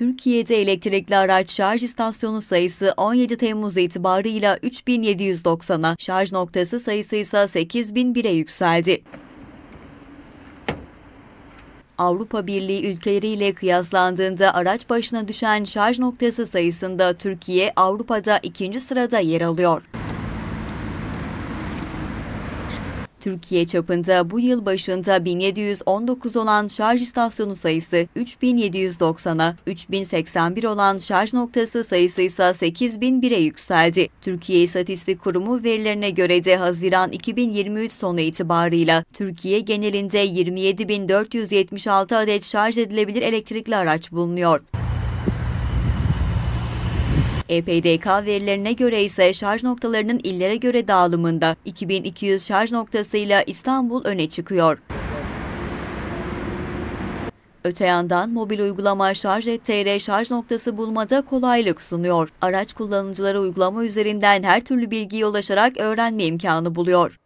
Türkiye'de elektrikli araç şarj istasyonu sayısı 17 Temmuz itibarıyla 3790'a, şarj noktası sayısı ise 8001'e yükseldi. Avrupa Birliği ülkeleriyle kıyaslandığında araç başına düşen şarj noktası sayısında Türkiye Avrupa'da ikinci sırada yer alıyor. Türkiye çapında bu yıl başında 1719 olan şarj istasyonu sayısı 3790'a, 3081 olan şarj noktası sayısı ise 8001'e yükseldi. Türkiye İstatistik Kurumu verilerine göre de Haziran 2023 sonu itibarıyla Türkiye genelinde 27.476 adet şarj edilebilir elektrikli araç bulunuyor. EPDK verilerine göre ise şarj noktalarının illere göre dağılımında 2200 şarj noktasıyla İstanbul öne çıkıyor. Öte yandan mobil uygulama Şarj et.tr şarj noktası bulmada kolaylık sunuyor. Araç kullanıcıları uygulama üzerinden her türlü bilgiye ulaşarak öğrenme imkanı buluyor.